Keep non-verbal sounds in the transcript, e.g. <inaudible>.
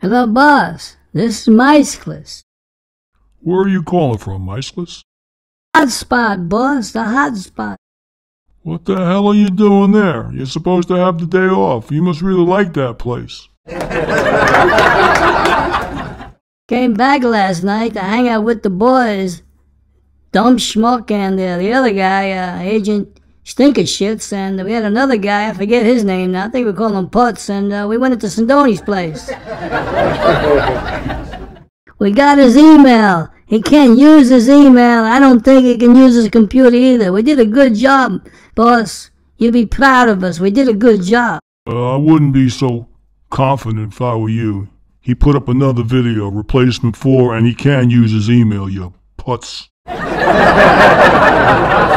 Hello, boss. This is Miescles. Where are you calling from, Miescles? Hotspot, boss. The hotspot. What the hell are you doing there? You're supposed to have the day off. You must really like that place. Came back last night to hang out with the boys. Dumb Schmuck and uh, the other guy, uh, Agent Stinker Shits, and we had another guy, I forget his name now, I think we call him Putz, and uh, we went into Sindoni's place. we got his email. He can't use his email. I don't think he can use his computer either. We did a good job, boss. You'd be proud of us. We did a good job. Uh, I wouldn't be so confident if I were you. He put up another video, replacement 4, and he can use his email, you putz. <laughs>